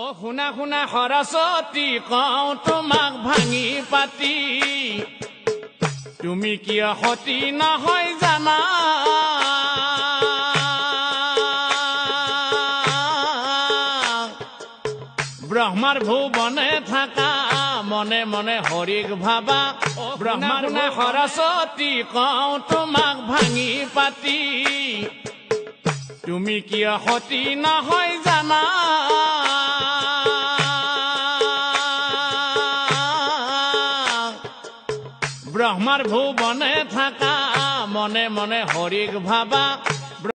শুনা শুনা সৰস্বতী কওঁ তোমাক ভাঙি পাতি। তুমি কিয় সতী নহয় জানা? ব্ৰহ্মাৰ ভুৱনে থাকা মনে মনে হৰিক ভাবা। ব্ৰহ্মাৰ শুনা। সৰস্বতী কওঁ তোমাক ভাঙি পাতি। তুমি কিয় সতী নহয় জানা? ব্ৰহ্মাৰ ভুৱনে থাকা মনে মনে হৰিক ভাবা